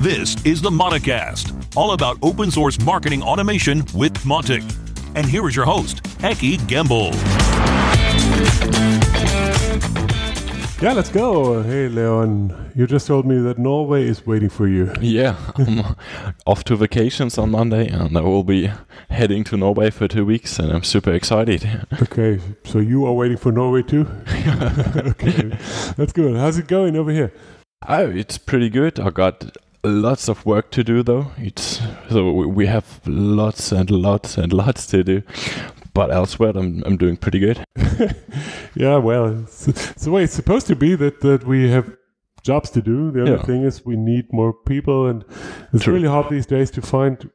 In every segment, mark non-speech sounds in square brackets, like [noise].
This is the Mauticast, all about open source marketing automation with Mautic. And here is your host, Eki Gümbel. Yeah, let's go. Hey, Leon, you just told me that Norway is waiting for you. Yeah, I'm [laughs] off to vacations on Monday and I will be heading to Norway for two weeks and I'm super excited. [laughs] Okay, so you are waiting for Norway too? [laughs] okay, that's good. How's it going over here? Oh, it's pretty good. I got lots of work to do though. It's so we have lots and lots and lots to do. But elsewhere, I'm I'm doing pretty good. [laughs] yeah, well, it's, it's, the way it's supposed to be that that we have jobs to do. The other yeah. thing is we need more people, and it's True. really hard these days to find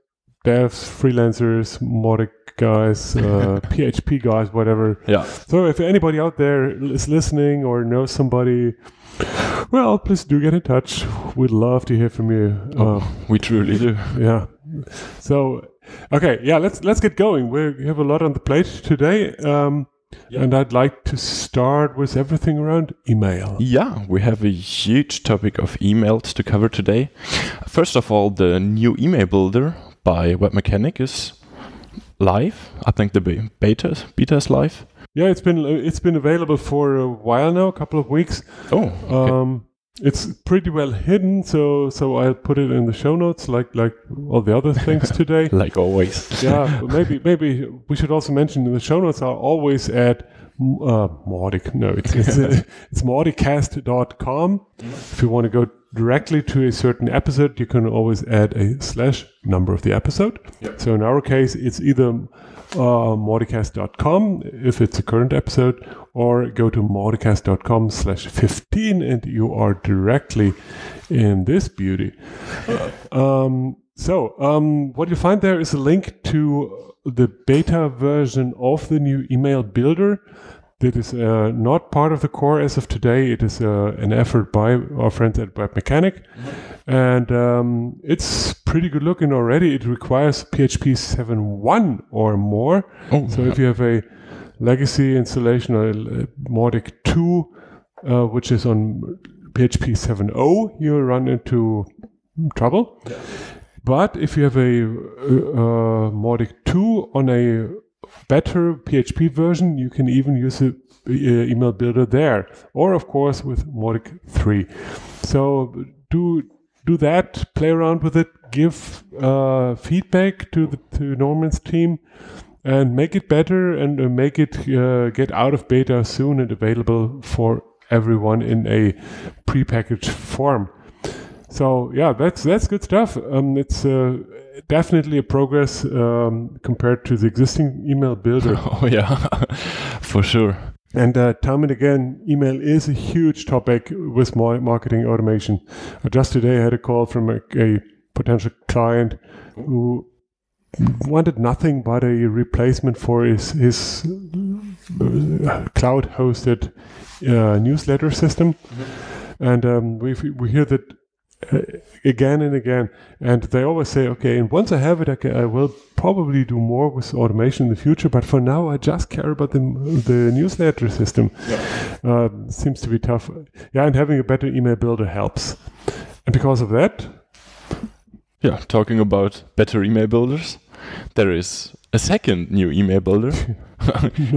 devs, freelancers, Mautic guys, uh, [laughs] PHP guys, whatever. Yeah. So if anybody out there is listening or knows somebody well, please do get in touch. We'd love to hear from you. Oh, uh, we truly do. Yeah. So, okay, yeah, let's let's get going. We have a lot on the plate today. Um, yeah. And I'd like to start with everything around email. Yeah, we have a huge topic of emails to cover today. First of all, the new email builder by Webmecanik is live. I think the beta beta is live. Yeah, it's been it's been available for a while now, a couple of weeks. Oh, okay. um, it's pretty well hidden, so so I'll put it in the show notes, like like all the other things [laughs] today. like always. yeah, [laughs] maybe maybe we should also mention in the show notes are always at uh, Mautic. No, it's it's, [laughs] it's mauticast.com. If you want to go directly to a certain episode, you can always add a slash number of the episode. Yep. So in our case, it's either uh, mauticast.com if it's a current episode, or go to mauticast.com slash 15 and you are directly in this beauty. um, so, um, what you find there is a link to the beta version of the new email builder that is uh, not part of the core as of today. It is uh, an effort by our friends at Webmecanik. Mm-hmm. And um, it's pretty good looking already. It requires PHP 7.1 or more. Oh, so yeah. if you have a legacy installation or a Mautic 2, uh, which is on PHP 7.0, you'll run into trouble. Yeah. But if you have a uh, Mautic 2 on a better PHP version, you can even use the uh, email builder there, or of course with Mautic 3. So do do that, play around with it, give uh, feedback to the to Norman's team, and make it better and uh, make it uh, get out of beta soon and available for everyone in a prepackaged form. So yeah, that's that's good stuff. Um, it's uh, definitely a progress um, compared to the existing email builder. [laughs] Oh yeah, [laughs] for sure. And uh, time and again, email is a huge topic with marketing automation. Uh, just today, I had a call from a, a potential client who wanted nothing but a replacement for his, his uh, cloud hosted uh, newsletter system. Mm-hmm. And um, we we hear that uh, again and again. And they always say, okay, and once I have it, I, can, I, will probably do more with automation in the future. But for now, I just care about the, the newsletter system. Yeah. Uh, seems to be tough. Yeah, and having a better email builder helps. And because of that, yeah, talking about better email builders, there is a second new email builder. [laughs] [laughs]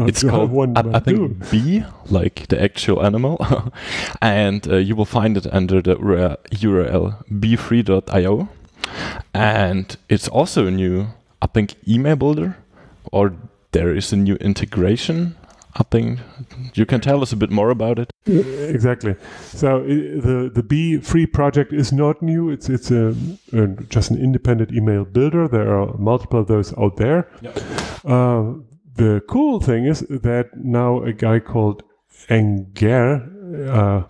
it's called one, I, I think bee, like the actual animal, [laughs] and uh, you will find it under the URL beefree.io. And it's also a new, I think, email builder, or there is a new integration I think you can tell us a bit more about it. Exactly. So the the B Free project is not new. It's it's a, a, just an independent email builder. There are multiple of those out there. Uh, the cool thing is that now a guy called Enguerr, uh,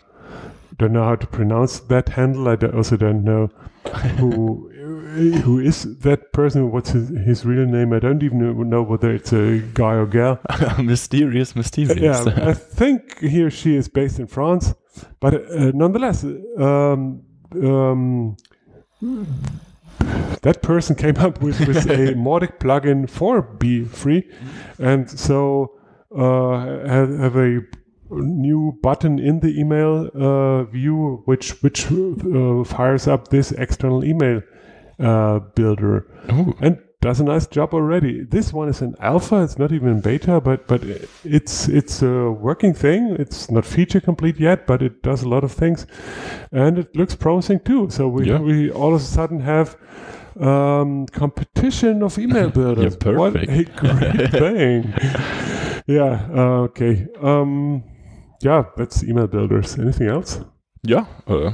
don't know how to pronounce that handle. I also don't know who [laughs] who is that person? What's his, his real name? I don't even know whether it's a guy or girl. [laughs] mysterious, mysterious. Yeah, [laughs] I think he or she is based in France, but uh, nonetheless, um, um, that person came up with, with a [laughs] Mautic plugin for Bee Free, and so uh, have, have a new button in the email uh, view which which uh, fires up this external email uh, builder Ooh. and does a nice job already. This one is an alpha; it's not even in beta, but but it's it's a working thing. It's not feature complete yet, but it does a lot of things, and it looks promising too. So we yeah. we all of a sudden have um, competition of email [laughs] builders. yeah, perfect. What a great [laughs] thing! Yeah. Uh, okay. Um, yeah, that's email builders. Anything else? Yeah. Uh,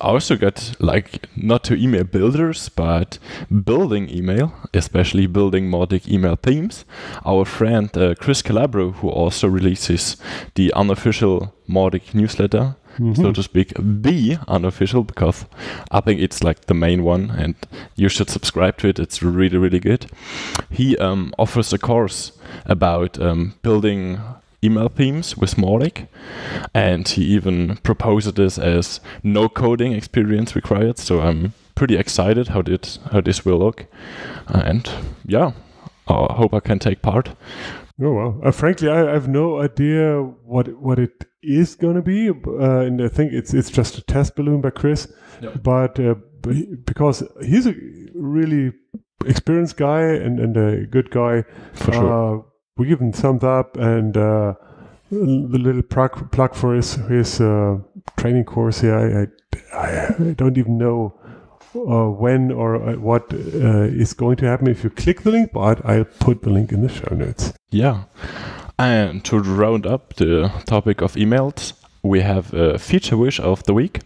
I also got like not to email builders, but building email, especially building Mautic email themes. Our friend uh, Chris Calabro, who also releases the unofficial Mautic newsletter, mm-hmm. so to speak, be unofficial because I think it's like the main one, and you should subscribe to it. It's really really good. He um, offers a course about um, building email themes with Mautic, and he even proposed this as no coding experience required. So I'm pretty excited how did how this will look, and yeah, I hope I can take part. Oh well, uh, frankly, I, I, have no idea what what it is going to be, uh, and I think it's it's just a test balloon by Chris. Yep. But uh, because he's a really experienced guy and, and a good guy, for sure. We give him thumbs up and uh, the little plug, plug for his his uh, training course here. I, I, I don't even know uh, when or uh, what uh, is going to happen if you click the link, but I'll put the link in the show notes. Yeah. And to round up the topic of emails, we have a feature wish of the week,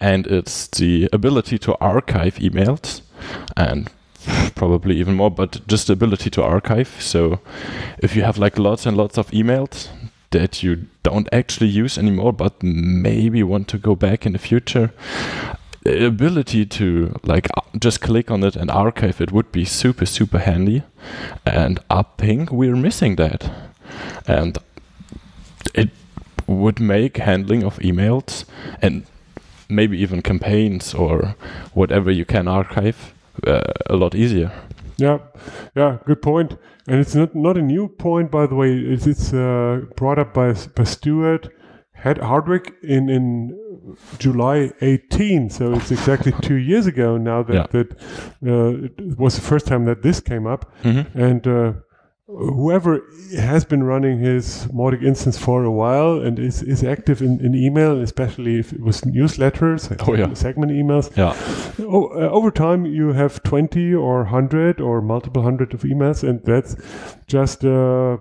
and it's the ability to archive emails. And probably even more, but just the ability to archive. So if you have like lots and lots of emails that you don't actually use anymore, but maybe want to go back in the future, the ability to like uh, just click on it and archive it would be super super handy and i think we're missing that and it would make handling of emails and maybe even campaigns or whatever you can archive uh, a lot easier. Yeah, yeah, good point. And it's not not a new point, by the way. It's, it's uh, brought up by by Stuart Head Hardwick in in July 18. So it's exactly two years ago now that yeah. that uh, it was the first time that this came up, mm-hmm. and uh, whoever has been running his Mautic instance for a while and is, is active in, in email, especially if it was newsletters, oh, yeah. segment emails. Yeah. Oh, uh, over time, you have 20 or 100 or multiple hundred of emails, and that's just uh,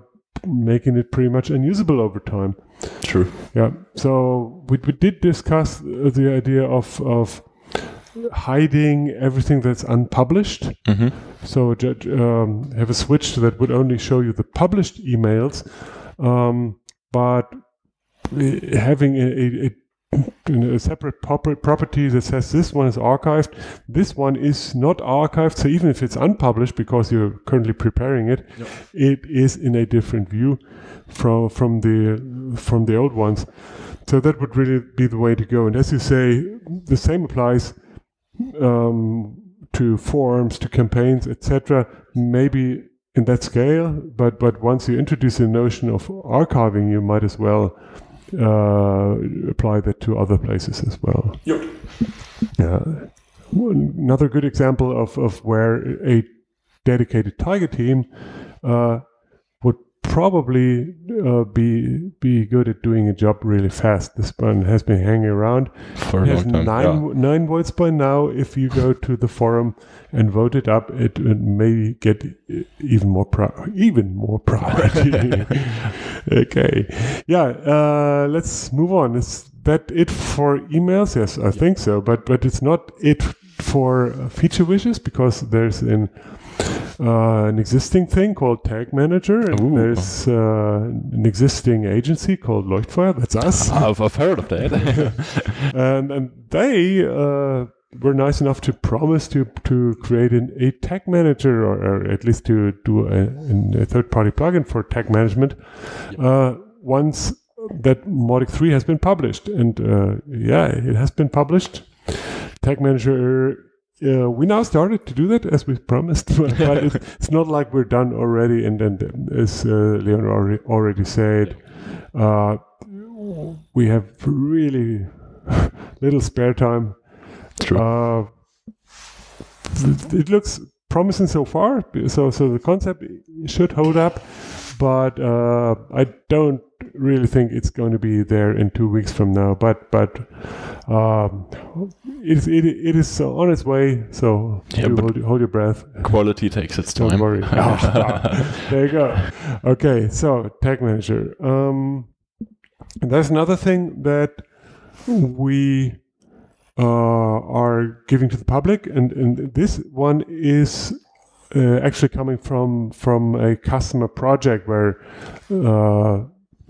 making it pretty much unusable over time. True. Yeah. So we, we did discuss the idea of, of hiding everything that's unpublished. Mm-hmm. So um, have a switch that would only show you the published emails, um, but having a, a, a, separate property that says this one is archived, this one is not archived. So even if it's unpublished because you're currently preparing it, yep. it is in a different view from from the from the old ones. So that would really be the way to go. And as you say, the same applies um, to forums, to campaigns, etc. Maybe in that scale, but but once you introduce the notion of archiving, you might as well uh, apply that to other places as well. Yep. Yeah. Another good example of, of where a dedicated Tiger team uh, probably uh, be be good at doing a job really fast. This one has been hanging around. For it has nine yeah. nine votes by now. If you go to the forum and vote it up, it, it may get even more pro- even more [laughs] priority. [laughs] okay, yeah. Uh, let's move on. Is that it for emails? Yes, I think so. But but it's not it for feature wishes because there's an uh, an existing thing called Tag Manager, and Ooh. there's uh, an existing agency called Leuchtfeuer. That's us. [laughs] I've, I've heard of that. [laughs] and and they uh, were nice enough to promise to to create an, a tag manager, or, or at least to do a, a third party plugin for tag management. Uh, once that Mautic 3 has been published, and uh, yeah, it has been published. Tag Manager uh, we now started to do that as we promised, [laughs] but [laughs] it's, it's, not like we're done already. And then, as uh, Leon already, already said, uh, we have really [laughs] little spare time. True. Uh, it looks promising so far. So, so the concept should hold up, but uh, I don't really think it's going to be there in two weeks from now. But but um, it is it, it is on its way. So yeah, hold, hold, your breath. Quality takes its time. Don't worry. [laughs] oh, there you go. Okay, so tag manager. Um, there's another thing that we uh, are giving to the public, and, and this one is uh, actually coming from from a customer project where uh,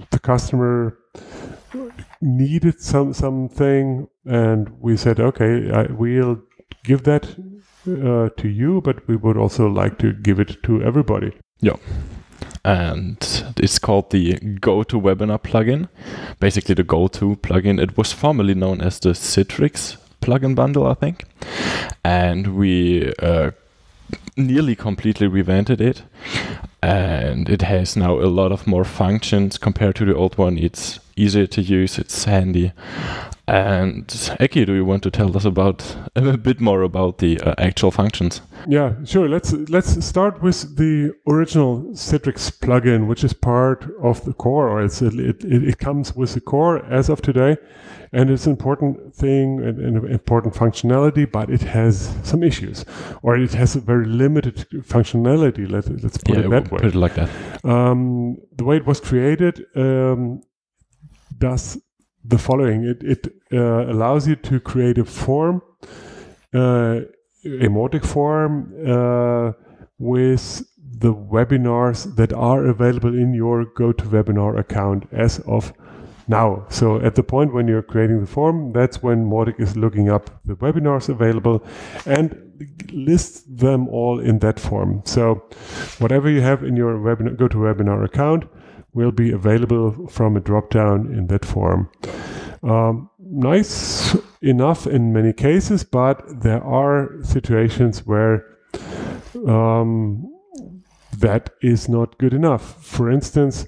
the customer needed some something, and we said, okay, I, we'll give that uh, to you, but we would also like to give it to everybody. Yeah. And it's called the GoToWebinar plugin. Basically, the GoTo plugin. It was formerly known as the Citrix plugin bundle, I think. And we uh, nearly completely revamped it and it has now a lot of more functions compared to the old one. It's easier to use it's handy and Eki, do you want to tell us about a bit more about the uh, actual functions? Yeah, sure. Let's let's start with the original Citrix plugin, which is part of the core, or it's it, it, it comes with the core as of today and it's an important thing and, and important functionality, but it has some issues, or it has a very limited functionality. Let, us put yeah, it that way. Put it like that. Um, the way it was created um, does the following: it, it uh, allows you to create a form, uh, a Mautic form, uh, with the webinars that are available in your GoToWebinar account as of now. So at the point when you're creating the form, that's when Mautic is looking up the webinars available and lists them all in that form. So whatever you have in your webinar, GoToWebinar account will be available from a dropdown in that form. Um, nice enough in many cases, but there are situations where um, that is not good enough. For instance,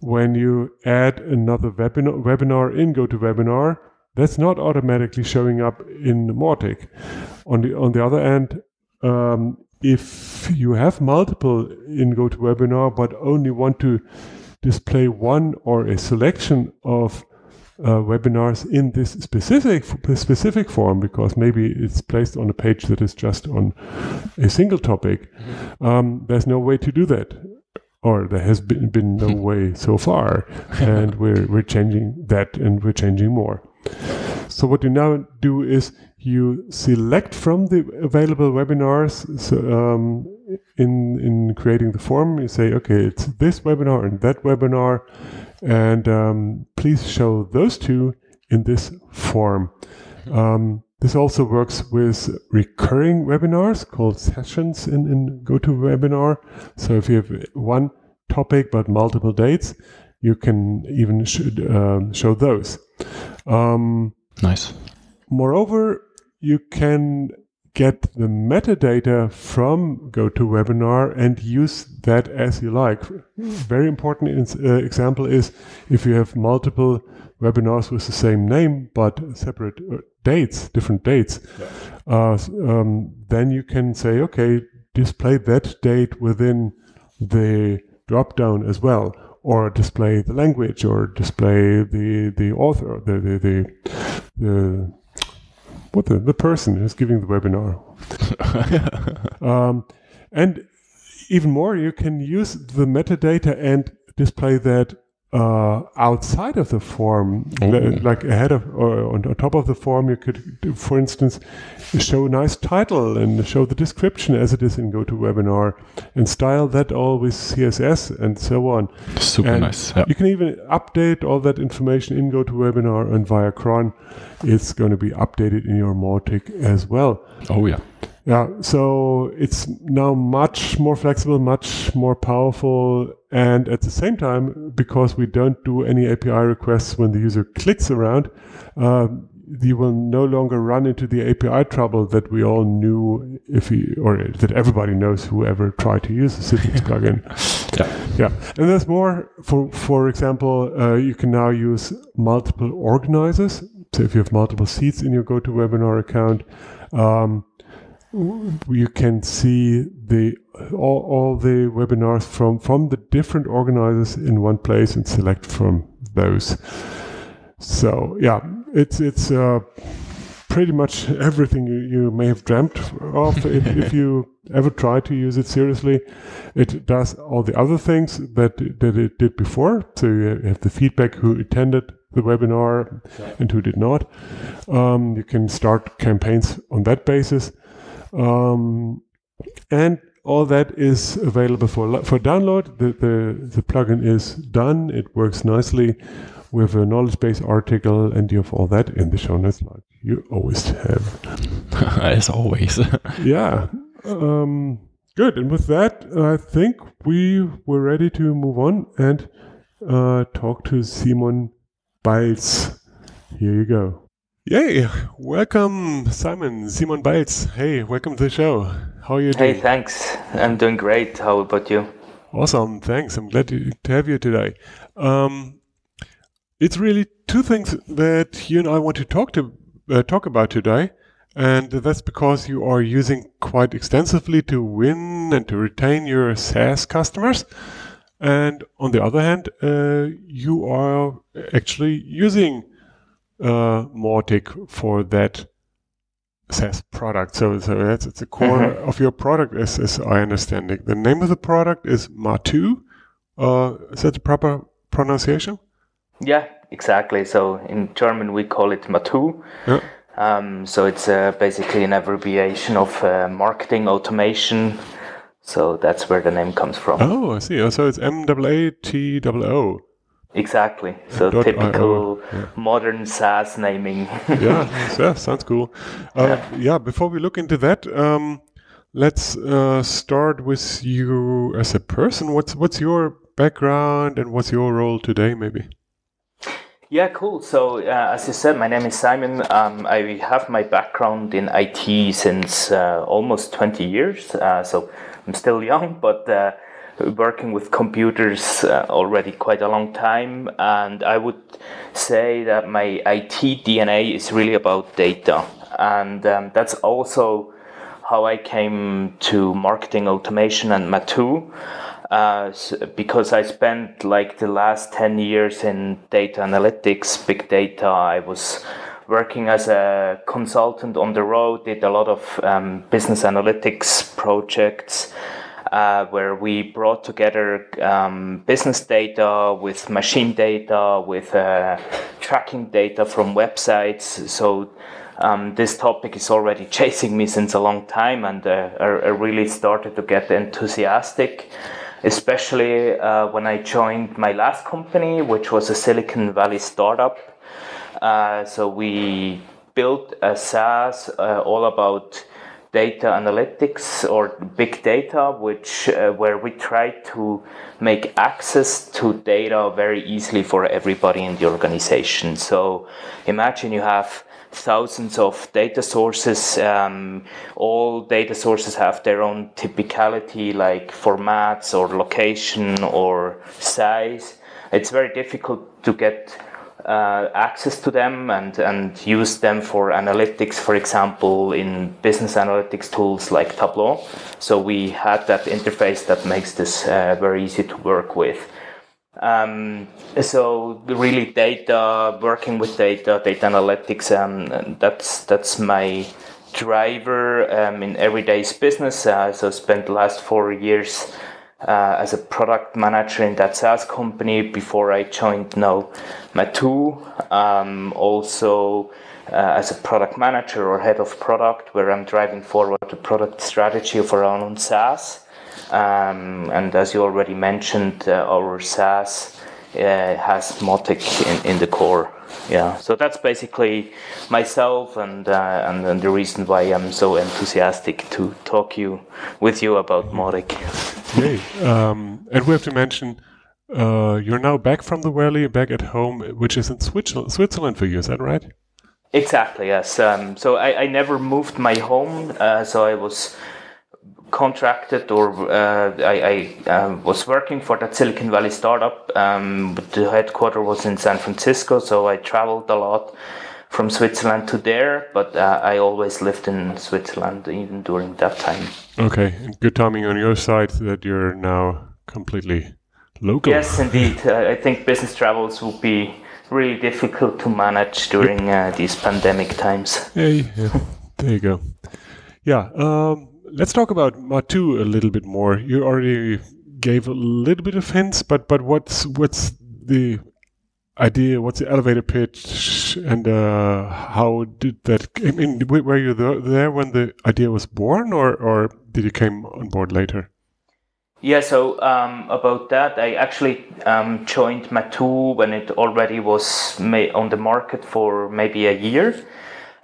when you add another webinar, webinar in GoToWebinar, that's not automatically showing up in Mautic. On the on the other end, um, if you have multiple in GoToWebinar but only want to display one or a selection of uh, webinars in this specific specific form because maybe it's placed on a page that is just on a single topic. Mm-hmm. Um, there's no way to do that or there has been, been no way so far [laughs] and we're, we're changing that and we're changing more so what you now do is you select from the available webinars so, um, in in creating the form you say okay it's this webinar and that webinar and um, please show those two in this form um, this also works with recurring webinars called sessions in, in GoToWebinar. So if you have one topic but multiple dates, you can even should, um, show those. Um, nice. Moreover, you can get the metadata from GoToWebinar and use that as you like. Very important uh, example is if you have multiple webinars with the same name but separate uh, dates, different dates, yeah. uh, um, then you can say, okay, display that date within the drop down as well, or display the language, or display the the author, the the the, the what the, the person who's giving the webinar. [laughs] um, and even more, you can use the metadata and display that uh, outside of the form, oh. like ahead of or on top of the form, you could, for instance, show a nice title and show the description as it is in GoToWebinar and style that all with CSS and so on. Super and nice. You can even update all that information in GoToWebinar and via cron. It's going to be updated in your Mautic as well. Oh, yeah. Yeah, so it's now much more flexible, much more powerful, and at the same time, because we don't do any API requests when the user clicks around, uh, you will no longer run into the API trouble that we all knew if or that everybody knows whoever tried to use the Citrix [laughs] plugin. yeah. Yeah. And there's more. For, for example, uh, you can now use multiple organizers. So if you have multiple seats in your GoToWebinar account, um, you can see the all, all the webinars from from the different organizers in one place and select from those. So yeah, it's it's uh, pretty much everything you, you may have dreamt of [laughs] if, if, you ever try to use it seriously. It does all the other things that that it did before. So you have the feedback who attended the webinar and who did not. Um, you can start campaigns on that basis. Um, and all that is available for for download. The, the the plugin is done. It works nicely with a knowledge base article, and you have all that in the show notes, like you always have. [laughs] As always. [laughs] yeah. Um, good. And with that, I think we were ready to move on and uh, talk to Simon Balz. Here you go. Yay! Welcome, Simon, Simon Balz. Hey, welcome to the show. How are you doing? Hey, thanks. I'm doing great. How about you? Awesome. Thanks. I'm glad to, to have you today. Um, it's really two things that you and I want to talk to uh, talk about today, and that's because you are using quite extensively to win and to retain your SaaS customers. And on the other hand, uh, you are actually using uh, Mautic for that SaaS product. So, so that's it's the core mm-hmm. of your product, as, as I understand it. The name of the product is Maatoo. Uh, is that the proper pronunciation? Yeah, exactly. So in German we call it Maatoo. Yeah. Um, so it's uh, basically an abbreviation of uh, marketing automation. So that's where the name comes from. Oh, I see. Oh, so it's M A A T O O. Exactly. So typical yeah. modern SaaS naming. [laughs] yeah, yeah, sounds cool. Uh, yeah. yeah. before we look into that, um, let's uh, start with you as a person. What's what's your background and what's your role today, maybe? Yeah, cool. So, uh, as you said, my name is Simon. Um, I have my background in IT since uh, almost 20 years. Uh, so, I'm still young, [laughs] but uh, working with computers uh, already quite a long time. And I would say that my IT DNA is really about data. And um, that's also how I came to marketing automation and Maatoo. Uh, because I spent like the last 10 years in data analytics, big data. I was working as a consultant on the road, did a lot of um, business analytics projects uh, where we brought together um, business data with machine data, with uh, tracking data from websites. So um, this topic is already [laughs] chasing me since a long time, and uh, I, I, really started to get enthusiastic, especially uh, when I joined my last company, which was a Silicon Valley startup. Uh, so we built a SaaS all about data analytics or big data, which uh, where we try to make access to data very easily for everybody in the organization. So imagine you have thousands of data sources. Um, all data sources have their own typicality, like formats or location or size. It's very difficult to get uh, access to them and, and use them for analytics, for example, in business analytics tools like Tableau. So we had that interface that makes this uh, very easy to work with. Um, so really data, working with data, data analytics, um, that's that's my driver um, in everyday's business. Uh, so spent the last four years uh, as a product manager in that SaaS company before I joined now Maatoo. Um, also uh, as a product manager or head of product, where I'm driving forward the product strategy of our own SaaS. Um, and as you already mentioned, uh, our SaaS uh, has Mautic in, in the core. Yeah, so that's basically myself and, uh, and, and the reason why I'm so enthusiastic to talk you with you about Mautic. Okay, um, and we have to mention uh, you're now back from the valley, back at home, which is in Switzerland, for you. Is that right? Exactly, yes. Um, so I, I never moved my home, uh, so I was contracted or uh, I, I um, was working for that Silicon Valley startup, um, the headquarters was in San Francisco, so I traveled a lot from Switzerland to there, but uh, I always lived in Switzerland even during that time. Okay, good timing on your side that you're now completely local. Yes, indeed. [laughs] uh, I think business travels will be really difficult to manage during uh, these pandemic times. Hey, yeah, there you go. Yeah, um, let's talk about Maatoo a little bit more. You already gave a little bit of hints, but but what's what's the idea? What's the elevator pitch, and uh, how did that? I mean, were you there when the idea was born, or or did you came on board later? Yeah, so um, about that, I actually um, joined Maatoo when it already was on the market for maybe a year.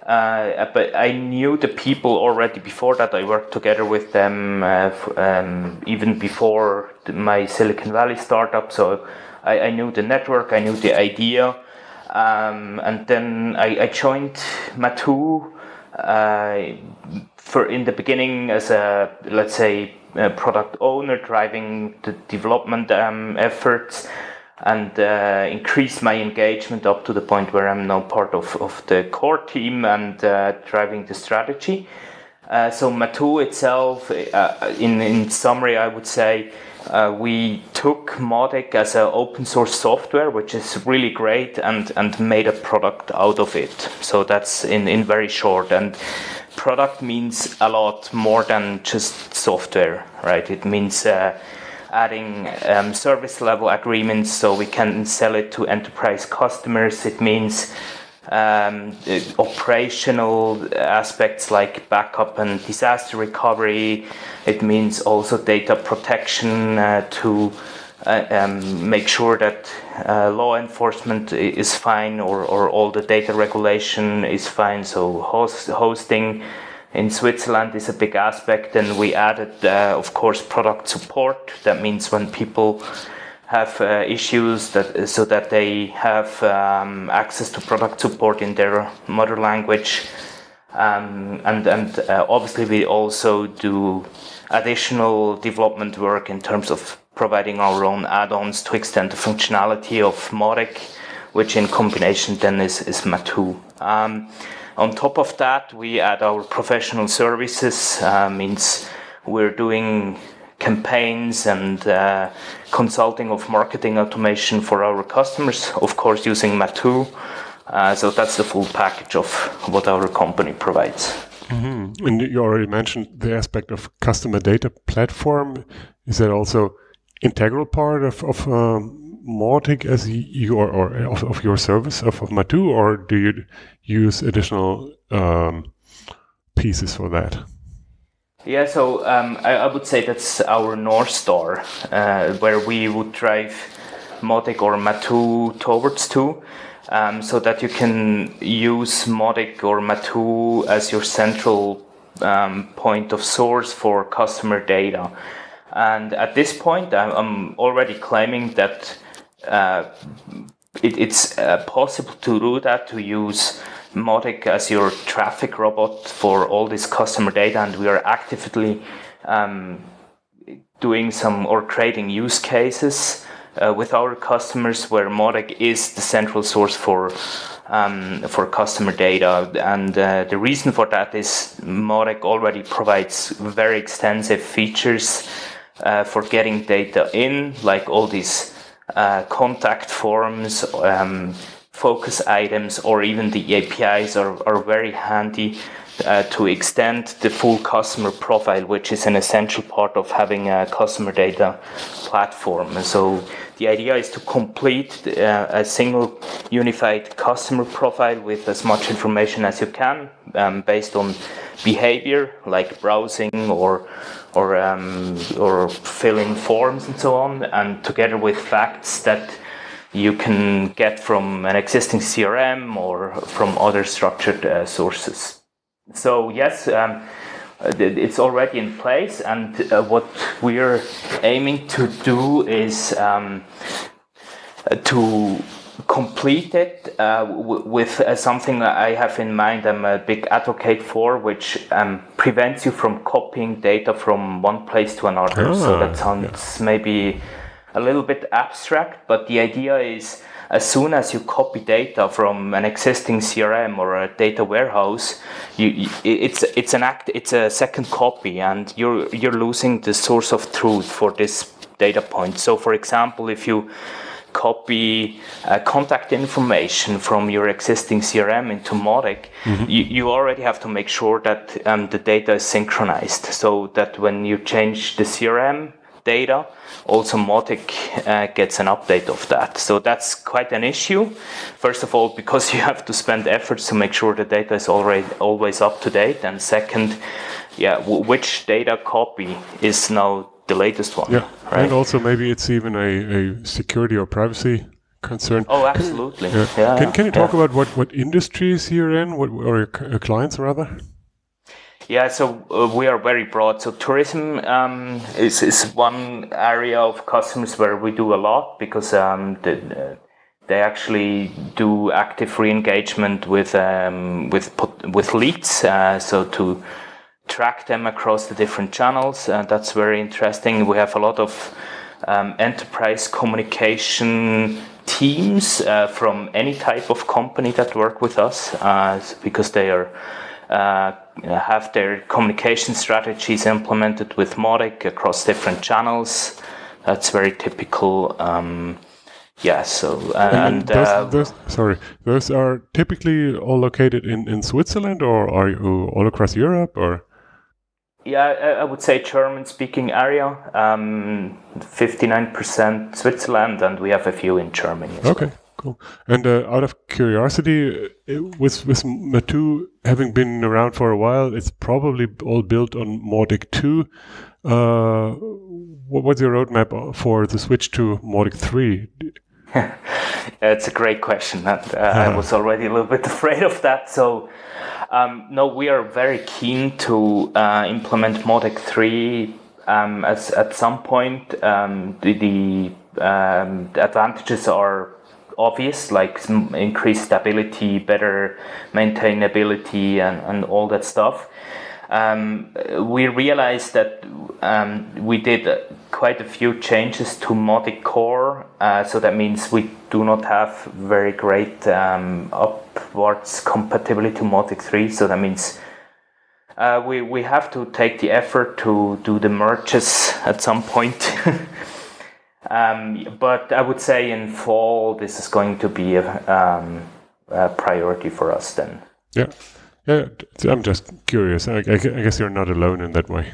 Uh, but I knew the people already before that. I worked together with them uh, um, even before my Silicon Valley startup. So I, I, knew the network, I knew the idea. Um, and then I, I joined Maatoo uh, for in the beginning as a, let's say, product owner driving the development um, efforts and uh, increase my engagement up to the point where I'm now part of, of the core team and uh, driving the strategy. Uh, so Maatoo itself, uh, in, in summary, I would say uh, we took Mautic as an open source software, which is really great, and, and made a product out of it. So that's in, in very short. And product means a lot more than just software, right? It means uh, adding um, service level agreements so we can sell it to enterprise customers. It means um, operational aspects like backup and disaster recovery. It means also data protection uh, to uh, um, make sure that uh, law enforcement is fine or, or all the data regulation is fine. So host, hosting in Switzerland is a big aspect. And we added, uh, of course, product support. That means when people have uh, issues that so that they have um, access to product support in their mother language. Um, and and uh, obviously we also do additional development work in terms of providing our own add-ons to extend the functionality of Mautic, which in combination then is, is Maatoo. Um, on top of that, we add our professional services, uh, means we're doing campaigns and uh, consulting of marketing automation for our customers, of course using Maatoo. Uh, so that's the full package of what our company provides. Mm-hmm. And you already mentioned the aspect of customer data platform. Is that also integral part of, of um, Mautic as your or of, of, your service of, of Maatoo, or do you use additional um, pieces for that? Yeah, so um, I, I, would say that's our north star, uh, where we would drive Mautic or Maatoo towards to, um, so that you can use Mautic or Maatoo as your central um, point of source for customer data. And at this point, I'm already claiming that uh, it, it's uh, possible to do that to use Mautic as your traffic robot for all this customer data, and we are actively um, doing some or creating use cases uh, with our customers where Mautic is the central source for um, for customer data. And uh, the reason for that is Mautic already provides very extensive features uh, for getting data in, like all these uh, contact forms, um, focus items, or even the APIs are, are very handy uh, to extend the full customer profile, which is an essential part of having a customer data platform. And so the idea is to complete uh, a single unified customer profile with as much information as you can um, based on behavior like browsing or or um, or filling forms and so on, and together with facts that you can get from an existing CRM or from other structured uh, sources. So yes, um, it's already in place, and uh, what we're aiming to do is um, to complete it uh, w- with uh, something that I have in mind. I'm a big advocate for, which um, prevents you from copying data from one place to another. so that sounds yeah. maybe a little bit abstract, but the idea is as soon as you copy data from an existing CRM or a data warehouse, you, it's it's an act it's a second copy, and you're you're losing the source of truth for this data point. So, for example, if you copy uh, contact information from your existing CRM into Mautic, mm-hmm. you, you already have to make sure that um, the data is synchronized so that when you change the CRM data, also Mautic uh, gets an update of that. So that's quite an issue. First of all, because [laughs] you have to spend efforts to make sure the data is already always up to date, and second, yeah, w- which data copy is now the latest one. Yeah, right? and also maybe it's even a, a security or privacy concern. Oh, absolutely. Can, yeah. yeah can, can you talk yeah. about what, what industries you're in, what, or your clients rather? Yeah, so uh, we are very broad. So tourism um, is, is one area of customers where we do a lot because um, the, uh, they actually do active re-engagement with um, with with leads. Uh, so to track them across the different channels. Uh, that's very interesting. We have a lot of um, enterprise communication teams uh, from any type of company that work with us uh, because they are have their communication strategies implemented with Mautic across different channels. That's very typical. Um, yeah, so and, and those, uh, those, sorry, those are typically all located in, in Switzerland, or are you all across Europe, or? Yeah, I would say German-speaking area. Um, fifty-nine percent Switzerland, and we have a few in Germany. okay, well. Cool. And uh, out of curiosity, uh, with with Maatoo having been around for a while, it's probably all built on Mautic two. Uh, what, what's your roadmap for the switch to Mautic three? [laughs] it's a great question. uh, I was already a little bit [laughs] afraid of that. So um, no, we are very keen to uh, implement Mautic 3 um, as at some point. Um, the, the, um, the, advantages are obvious, like increased stability, better maintainability, and, and all that stuff. Um, we realized that um, we did quite a few changes to Mautic Core, uh, so that means we do not have very great um, upwards compatibility to Mautic 3, so that means uh, we, we have to take the effort to do the merges at some point. [laughs] um, but I would say in fall, this is going to be a, um, a priority for us then. Yeah. Yeah, I'm just curious. I, I, guess you're not alone in that way.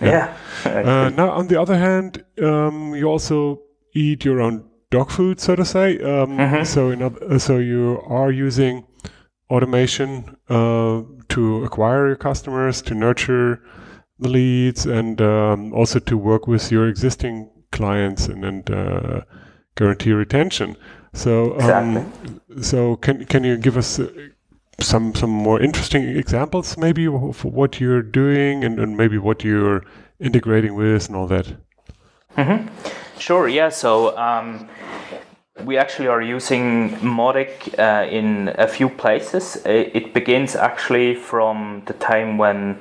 Yeah. yeah. uh, now, on the other hand, um, you also eat your own dog food, so to say. Um, mm-hmm. So, in other, so you are using automation uh, to acquire your customers, to nurture the leads, and um, also to work with your existing clients and, and uh, guarantee retention. So, um, exactly. so can can you give us uh, some some more interesting examples, maybe for what you're doing and, and maybe what you're integrating with and all that. Mm-hmm. Sure. Yeah. So. Um, we actually are using Mautic uh, in a few places. It begins actually from the time when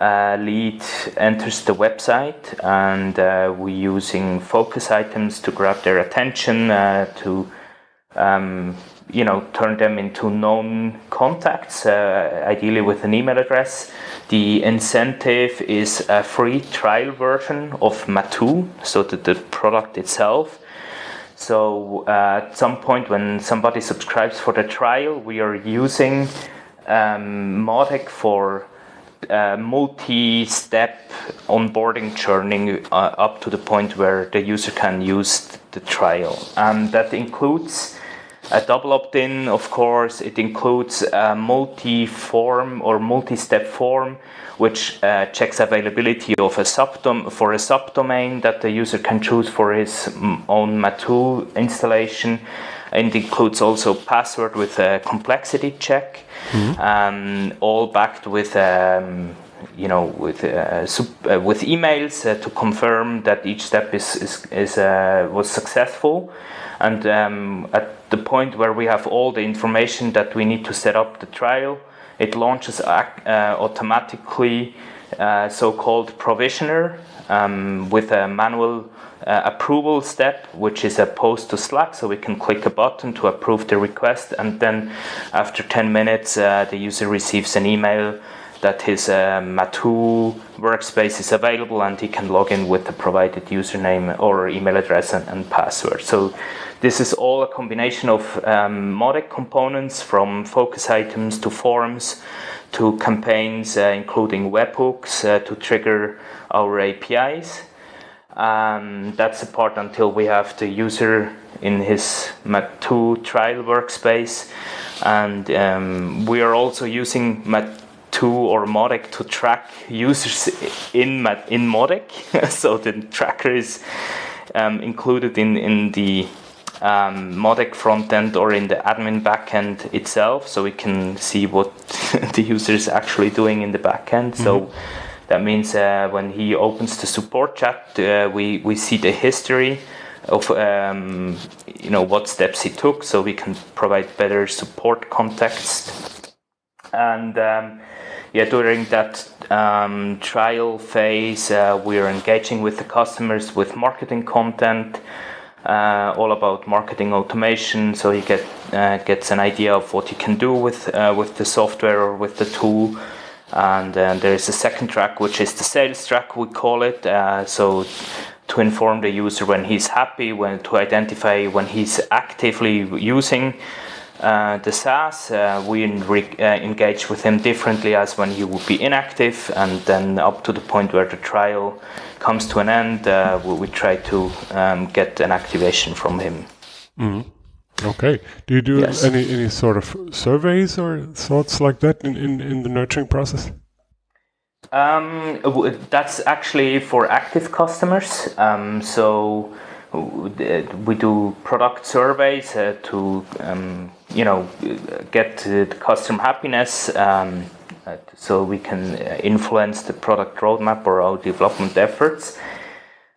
uh, lead enters the website, and uh, we're using focus items to grab their attention, uh, to um, you know turn them into known contacts uh, ideally with an email address. The incentive is a free trial version of Maatoo so that the product itself. So uh, at some point when somebody subscribes for the trial we are using um, Mautic for uh, multi-step onboarding journey uh, up to the point where the user can use the trial. And that includes a double opt-in, of course, it includes a multi-form or multi-step form, which uh, checks availability of a subdom for a subdomain that the user can choose for his own Maatoo installation. It includes also password with a complexity check, mm-hmm. um, all backed with um, you know, with uh, uh, with emails uh, to confirm that each step is is, is was successful, and um, at the point where we have all the information that we need to set up the trial, it launches automatically so-called provisioner um, with a manual uh, approval step, which is a post to Slack. So we can click a button to approve the request, and then after 10 minutes, uh, the user receives an email that his uh, Maatoo workspace is available and he can log in with the provided username or email address and, and password. So this is all a combination of um, Mautic components from focus items to forms to campaigns, uh, including webhooks uh, to trigger our APIs. Um, that's the part until we have the user in his Maatoo trial workspace. And um, we are also using Maatoo or Mautic to track users in, in Mautic. [laughs] so the tracker is um, included in, in the um, Mautic front end or in the admin backend itself. So we can see what [laughs] the user is actually doing in the backend. Mm-hmm. So that means uh, when he opens the support chat, uh, we, we see the history of um, you know what steps he took, so we can provide better support context. And um, yeah, during that um, trial phase, uh, we are engaging with the customers with marketing content, uh, all about marketing automation, so he get uh, gets an idea of what he can do with uh, with the software or with the tool. And uh, there is a second track which is the sales track we call it uh, so to inform the user when he's happy when to identify when he's actively using uh, the SaaS, uh, we uh, engage with him differently as when he would be inactive, and then up to the point where the trial comes to an end, uh, we, we, try to um, get an activation from him. Mm-hmm. Okay. Do you do yes. any any sort of surveys or thoughts like that in, in, in the nurturing process? Um, that's actually for active customers. Um, so we do product surveys uh, to um, you know get the customer happiness um, uh, so we can influence the product roadmap or our development efforts.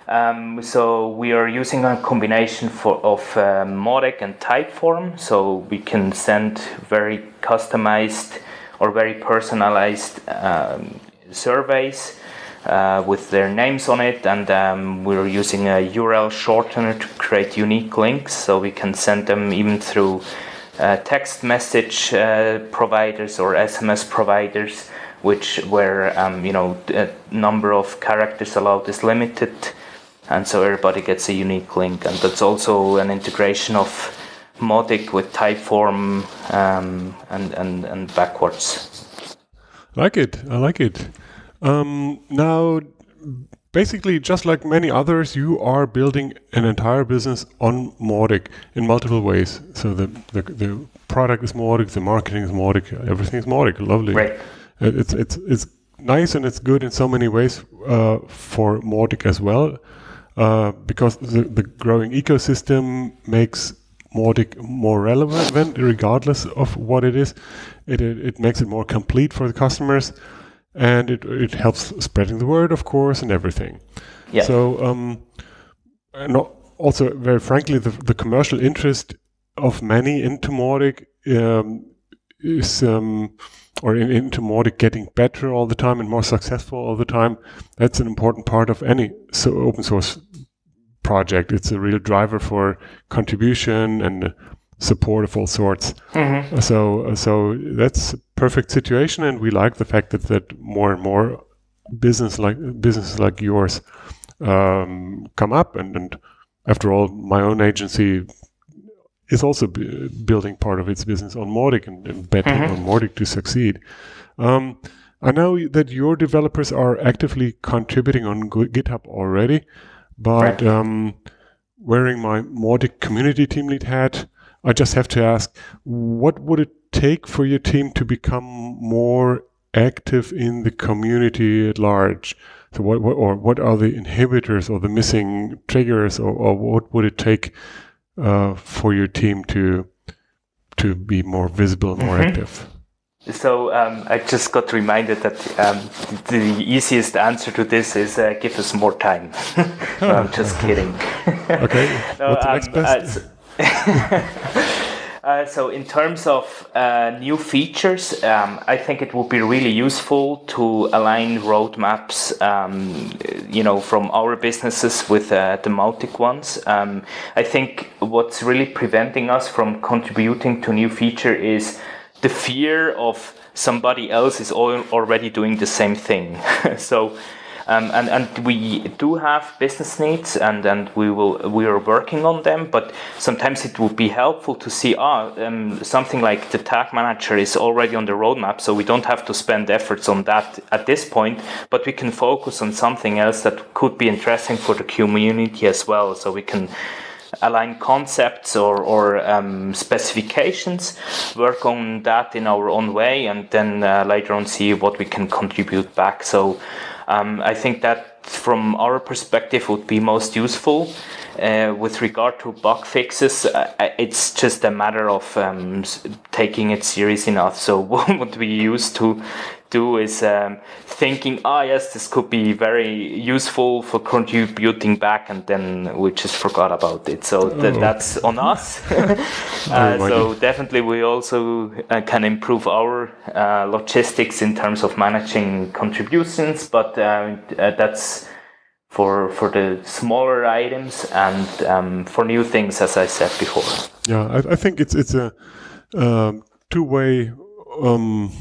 Um, so we are using a combination for, of uh, Mautic and Typeform, so we can send very customized or very personalized um, surveys uh, with their names on it, and um, we're using a URL shortener to create unique links, so we can send them even through uh, text message uh, providers or SMS providers, which where um, you know the number of characters allowed is limited and so everybody gets a unique link and that's also an integration of Mautic with Typeform um, and, and, and backwards. Like it. I like it. Um, now, basically, just like many others, you are building an entire business on Mautic in multiple ways. So the, the, the product is Mautic, the marketing is Mautic, everything is Mautic. Lovely. Right. It's, it's, it's nice and it's good in so many ways uh, for Mautic as well. Uh, because the, the growing ecosystem makes Mautic more relevant regardless of what it is. It, it, it, makes it more complete for the customers and it, it helps spreading the word, of course, and everything. Yeah. So, um, and also, very frankly, the, the commercial interest of many into Mautic um, is um, or in, into Mautic getting better all the time and more successful all the time. That's an important part of any so open source project. It's a real driver for contribution and support of all sorts. Mm-hmm. So so that's a perfect situation, and we like the fact that that more and more business like businesses like yours um, come up and, and after all, my own agency is also b- building part of its business on Mautic and, and betting mm-hmm. on Mautic to succeed. Um, I know that your developers are actively contributing on GitHub already, but right. um, wearing my Mautic community team lead hat, I just have to ask, what would it take for your team to become more active in the community at large? So what, what or what are the inhibitors or the missing triggers, or, or what would it take uh, for your team to to be more visible, and more mm-hmm. active? So um, I just got reminded that um, the easiest answer to this is uh, give us more time. [laughs] no, I'm just kidding. okay. [laughs] no, What's the um, next best? Uh, Uh, so in terms of uh, new features, um, I think it would be really useful to align roadmaps, um, you know, from our businesses with uh, the Mautic ones. Um, I think what's really preventing us from contributing to new feature is the fear of somebody else is already doing the same thing. [laughs] so um, and, and we do have business needs and, and we will we are working on them but sometimes it would be helpful to see ah um, something like the tag manager is already on the roadmap so we don't have to spend efforts on that at this point but we can focus on something else that could be interesting for the community as well so we can align concepts or, or um, specifications, work on that in our own way, and then uh, later on see what we can contribute back. So um, I think that from our perspective would be most useful. Uh, with regard to bug fixes, uh, it's just a matter of um, taking it serious enough. So [laughs] what would we used to do is um, thinking, ah, oh, yes, this could be very useful for contributing back, and then we just forgot about it. So th- oh. that's on us. [laughs] [laughs] uh, so definitely, we also uh, can improve our uh, logistics in terms of managing contributions, but uh, uh, that's for for the smaller items and um, for new things, as I said before. Yeah, I, I think it's it's a um, two way um,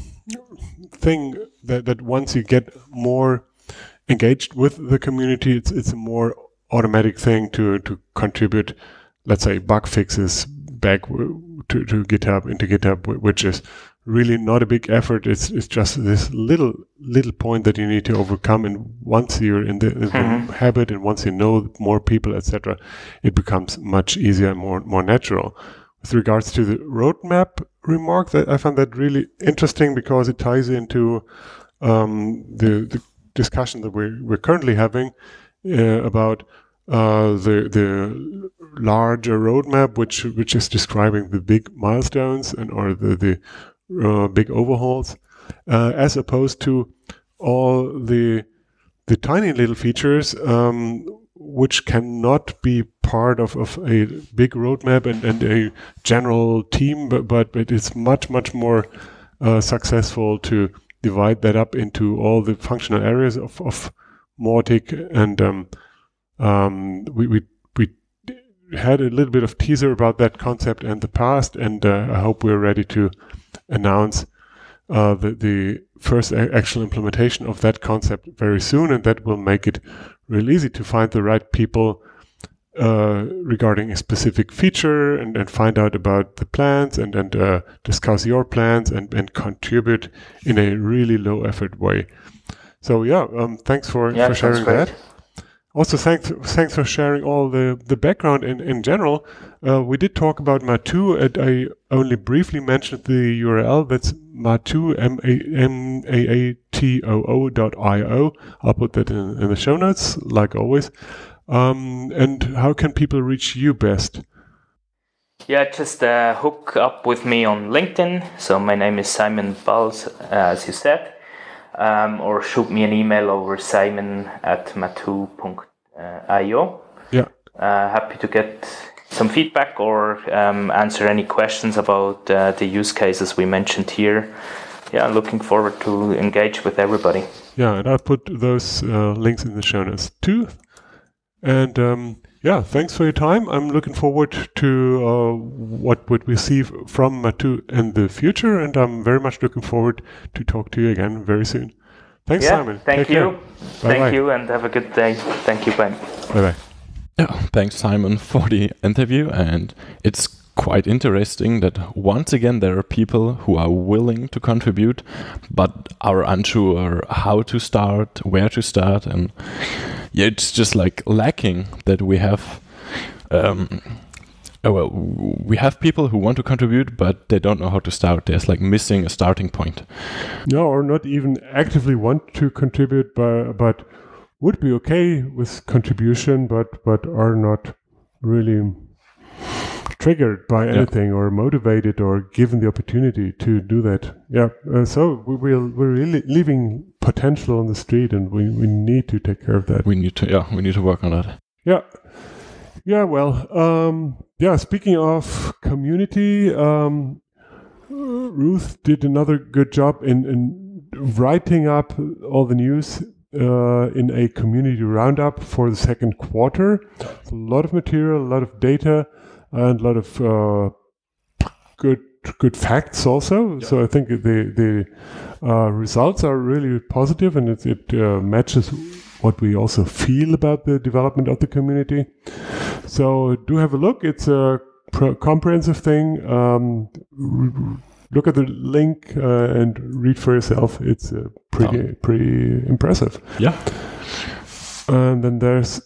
thing that that once you get more engaged with the community, it's it's a more automatic thing to to contribute, let's say, bug fixes back to, to GitHub into GitHub, which is really not a big effort. It's it's just this little little point that you need to overcome. And once you're in the, in mm-hmm. the habit, and once you know more people, etc., it becomes much easier and more more natural. With regards to the roadmap remark, that I found that really interesting because it ties into um, the the discussion that we're we're currently having uh, about uh, the the larger roadmap, which which is describing the big milestones and or the the uh, big overhauls, uh, as opposed to all the the tiny little features um, which cannot be part of, of a big roadmap and, and a general team, but, but it's much, much more uh, successful to divide that up into all the functional areas of, of Mautic. And um, um, we, we, we had a little bit of teaser about that concept in the past, and uh, I hope we're ready to announce uh, the, the first actual implementation of that concept very soon, and that will make it really easy to find the right people uh, regarding a specific feature and, and find out about the plans and, and uh, discuss your plans and, and contribute in a really low effort way. So yeah, um, thanks for, yeah, for sharing that also thanks thanks for sharing all the the background. In in general uh, we did talk about Maatoo and i only briefly mentioned the url that's Maatoo m-a-a-t-o-o dot i-o i'll put that in, in the show notes like always. Um, and how can people reach you best? Yeah, just uh, hook up with me on LinkedIn. So my name is Simon Balz, uh, as you said um, or shoot me an email over simon at maatoo.io. Yeah. Uh, happy to get some feedback or um, answer any questions about uh, the use cases we mentioned here. Yeah, looking forward to engage with everybody. Yeah, and I'll put those uh, links in the show notes too. And um, yeah, thanks for your time. I'm looking forward to uh, what what we see from Maatoo in the future, and I'm very much looking forward to talk to you again very soon. Thanks, yeah, Simon. Thank Take you. Thank you, and have a good day. Thank you. Bye. Bye. Bye. Yeah, thanks, Simon, for the interview, and it's quite interesting that once again there are people who are willing to contribute but are unsure how to start, where to start, and yeah, it's just like lacking that we have. Um, oh well, we have people who want to contribute, but they don't know how to start. There's like missing a starting point. No, or not even actively want to contribute, but but would be okay with contribution, but but are not really triggered by anything yeah. or motivated or given the opportunity to do that. Yeah. Uh, so we will, we're really leaving potential on the street and we, we need to take care of that. We need to, yeah, we need to work on that. Yeah. Yeah. Well, um, yeah. Speaking of community, um, Ruth did another good job in, in writing up all the news uh, in a community roundup for the second quarter. a lot of material, a lot of data, and a lot of uh, good good facts also. Yeah. So I think the the uh, results are really positive, and it, it uh, matches what we also feel about the development of the community. So do have a look. It's a comprehensive thing. Um, look at the link uh, and read for yourself. It's uh, pretty oh. pretty impressive. Yeah. And then there's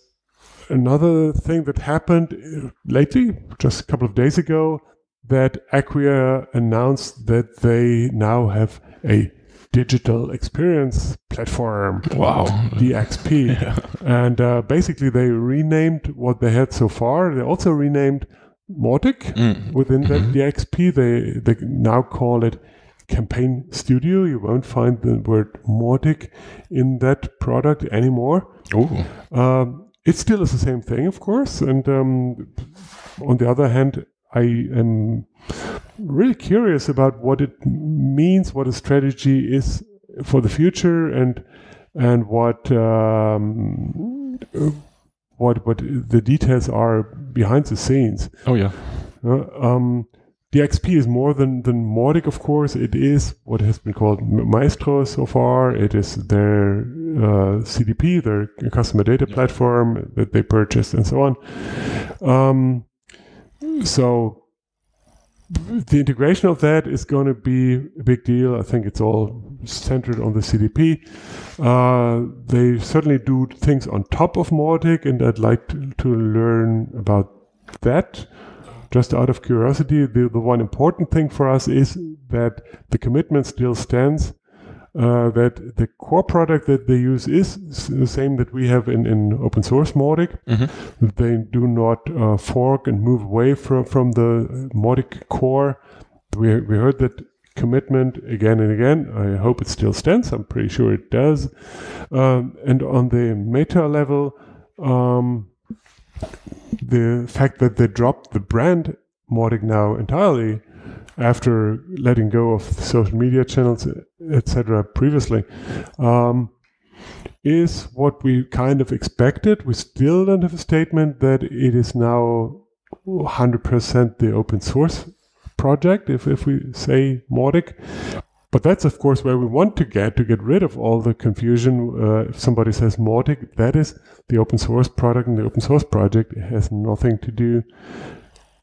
another thing that happened uh, lately, just a couple of days ago, that Acquia announced that they now have a digital experience platform. Wow. DXP. [laughs] yeah. And uh, basically, they renamed what they had so far. They also renamed Mautic mm. within that mm-hmm. DXP. They they now call it Campaign Studio. You won't find the word Mautic in that product anymore. Oh. Um, it still is the same thing, of course. And um, on the other hand, I am really curious about what it means, what a strategy is for the future, and and what um, what what the details are behind the scenes. Oh yeah. Uh, um, the XP is more than than Mautic, of course. It is what has been called Maestro so far. It is their uh, CDP, their customer data platform that they purchased, and so on. Um, so the integration of that is going to be a big deal. I think it's all centered on the CDP. Uh, they certainly do things on top of Mautic, and I'd like to, to, learn about that. Just out of curiosity, the, the one important thing for us is that the commitment still stands uh, that the core product that they use is the same that we have in, in open source Mautic. Mm-hmm. They do not uh, fork and move away from, from the Mautic core. We, we heard that commitment again and again. I hope it still stands. I'm pretty sure it does. Um, and on the meta level, um, the fact that they dropped the brand Mautic now entirely after letting go of social media channels, etc., previously, um, is what we kind of expected. We still don't have a statement that it is now 100% the open source project, if, if we say Mautic. But that's, of course, where we want to get to get rid of all the confusion. Uh, if somebody says Mautic, that is the open source product, and the open source project has nothing to do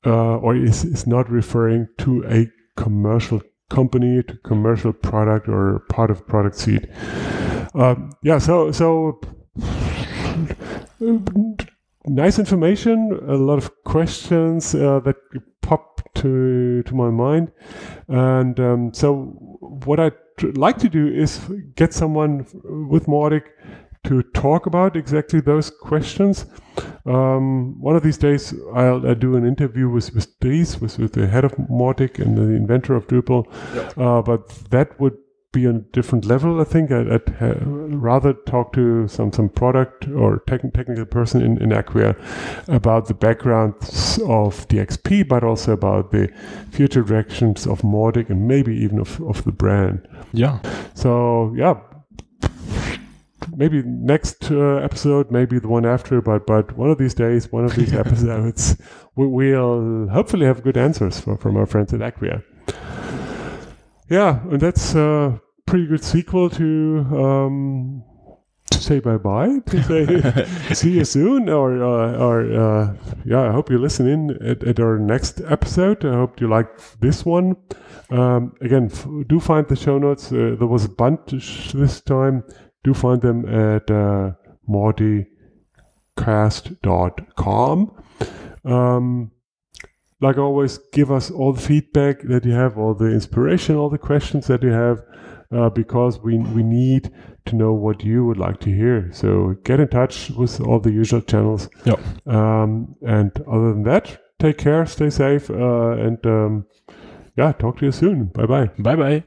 uh, or is, is not referring to a commercial company, to commercial product or part of product seed. Um, yeah, so so nice information, a lot of questions uh, that pop to to my mind, and um, so what I'd like to do is get someone with Mautic to talk about exactly those questions. Um, one of these days, I'll, I'll, do an interview with, with Dries, with, with the head of Mautic and the inventor of Drupal. Yep. Uh, but that would be on a different level, I think. I'd, I'd ha- rather talk to some, some product or tech- technical person in, in Acquia about the background of the XP, but also about the future directions of Mautic and maybe even of, of the brand. Yeah. So, yeah, maybe next uh, episode, maybe the one after, but but one of these days, one of these [laughs] episodes, we, will hopefully have good answers for, from our friends at Acquia. Yeah, and that's a pretty good sequel to um, to say bye bye, to say [laughs] see you soon, or uh, or uh, yeah, I hope you listen in at, at, our next episode. I hope you like this one. Um, again, do find the show notes. Uh, there was a bunch this time do find them at uh, mauticast.com. Um, like always, give us all the feedback that you have, all the inspiration, all the questions that you have, uh, because we we need to know what you would like to hear. So get in touch with all the usual channels. Yep. Um, and other than that, take care, stay safe, uh, and um, yeah, talk to you soon. Bye bye. Bye bye.